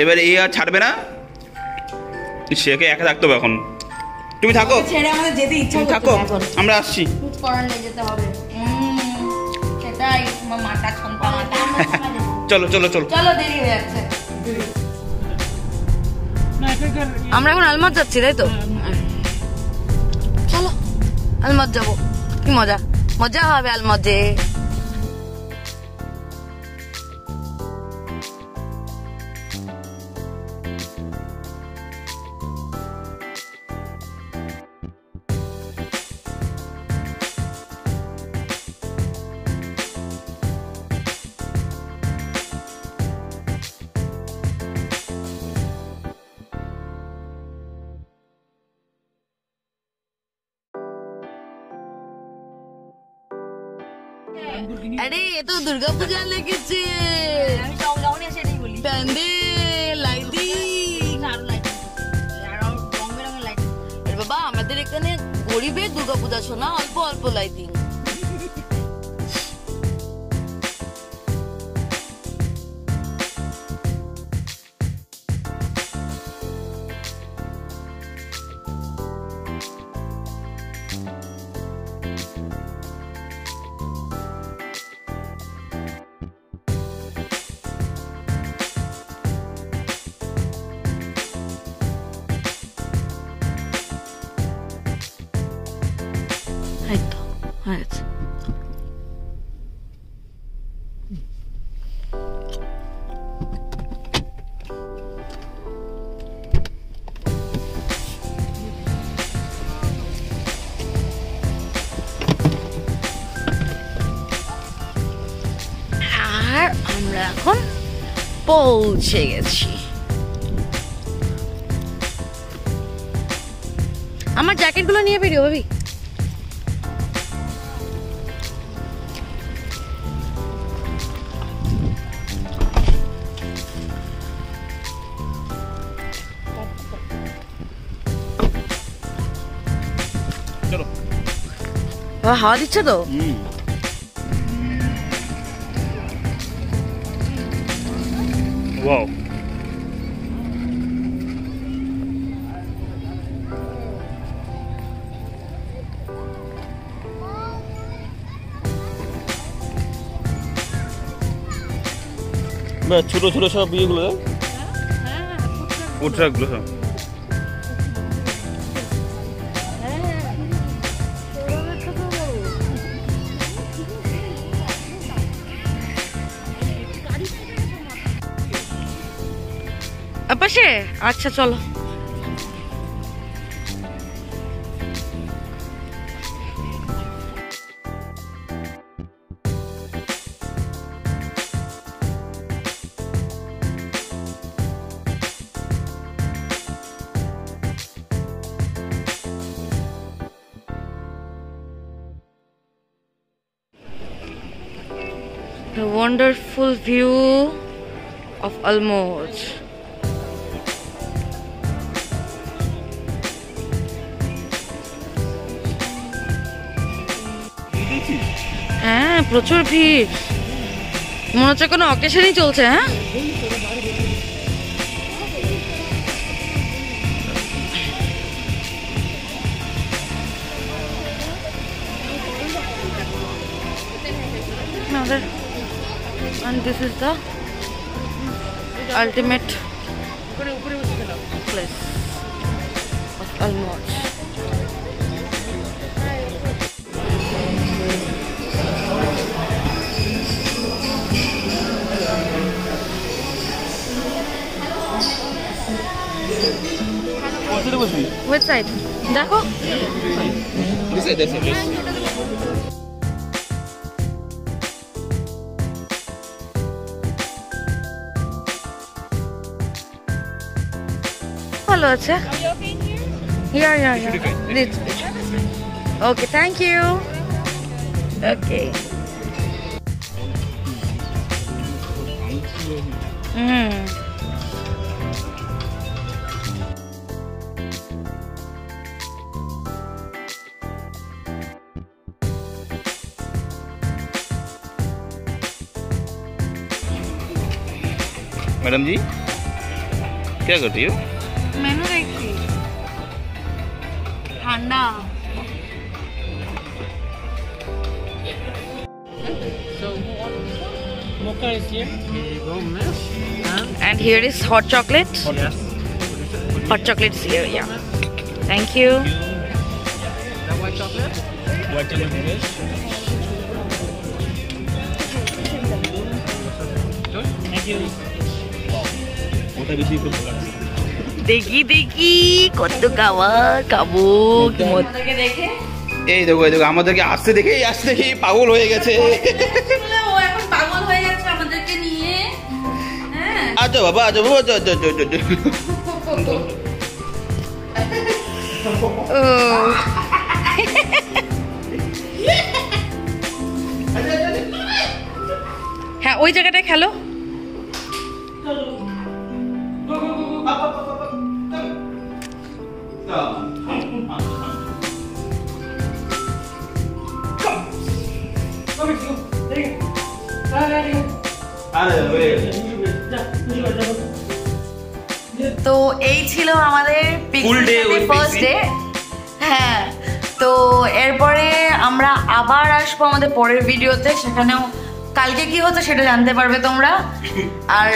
এবার এই আর ছাড়বে না? সেকে একা থাকতে হবে এখন। তুমি থাকো। ছেড়ে আমাদের যেতে ইচ্ছা থাকো। আমরা আসছি। যেতে হবে। সেটাই মাথা চলো চলো চলো। চলো দেরি হয়ে যাচ্ছে। আমরা এখন আলমার যাচ্ছি তাই তো? চলো আলমার যাব। কি মজা? মজা হবে আলমাজে আরে এ তো দুর্গা পূজা লেগেছে। আমি যখন যখনই এটাই বলি। প্যান্ডেল লাইটিং আরও লাইট আরও লাইট আরে বাবা আমাদের এখানে গরিবের দুর্গাপূজা শোনা অল্প অল্প লাইটিং হয়ে গেছে আর আমরা এখন পৌঁছে গেছি। আমার জ্যাকেটগুলো নিয়ে বেরিও ভাবি। হাওয়া দিচ্ছে তো বা ছোট ছোট সব ইয়েগুলো পোট্রাকগুলো সব। আপাশে আচ্ছা চলো The wonderful view of Almoj. হ্যাঁ প্রচুর ভিড় মনে হচ্ছে কোনো অকেশনই চলছে হ্যাঁ and this is the ultimate place of Almoj. Which side? দেখো দিছে দিছে দিছে ভালো আছে Yeah, yeah, yeah. Should we go? It's- Okay, thank you. Okay. Hmm madam जी क्या करती हो मैनू देखी ठंडा mocha is here. And, here is hot chocolate. Yes. Hot chocolate is here, yeah. Thank you. White chocolate? Thank you. দেখি দেখি কত খাবার খাব এই দেখো এই দেখো আমাদেরকে আসতে দেখে আসতে দেখে পাগল হয়ে গেছে। আচ্ছা বাবা আচ্ছা বাবা ও। হ্যাঁ ওই জায়গাটায় খেলো। তো এই ছিল আমাদের ফার্স্ট ডে হ্যাঁ তো এরপরে আমরা আবার আসব আমাদের পরের ভিডিওতে সেখানেও কালকে কি হতো সেটা জানতে পারবে তোমরা। আর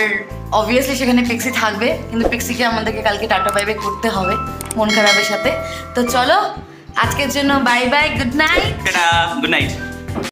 অবভিয়াসলি সেখানে পিক্সি থাকবে কিন্তু পিক্সিকে আমাদেরকে কালকে টাটা বাই বাই করতে হবে মন খারাপের সাথে। তো চলো আজকের জন্য bye bye good night good night